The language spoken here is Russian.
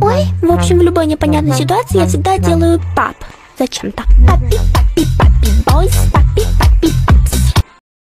Ой, в общем, в любой непонятной ситуации я всегда делаю пап. Зачем-то. Папи, папи,